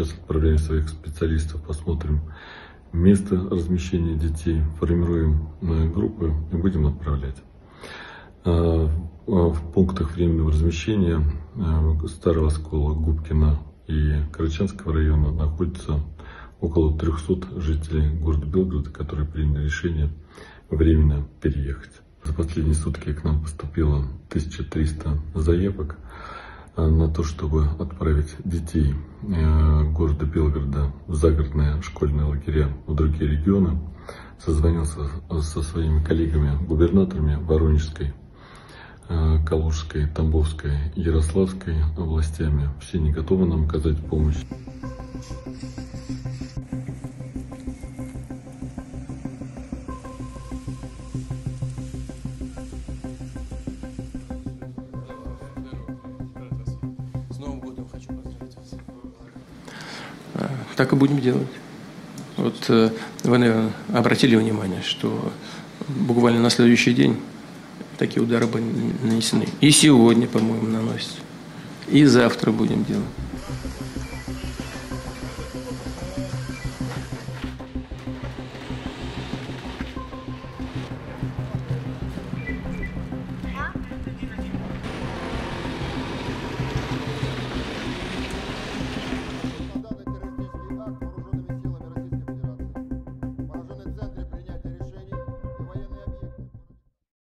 Сейчас отправляем своих специалистов, посмотрим место размещения детей, формируем э, группы и будем отправлять. А, В пунктах временного размещения э, Старого Оскола, Губкина и Карачанского района находится около 300 жителей города Белгорода, которые приняли решение временно переехать. За последние сутки к нам поступило 1300 заявок а, на то, чтобы отправить детей э, города Белгорода в загородные школьные лагеря в другие регионы. Созвонился со своими коллегами, губернаторами Воронежской, э, Калужской, Тамбовской, Ярославской областями. Все не готовы нам оказать помощь. С Новым годом хочу поздравить вас. А, Так и будем делать. Вот э, вы, наверное, обратили внимание, что буквально на следующий день такие удары были нанесены. И сегодня, по-моему, наносятся. И завтра будем делать.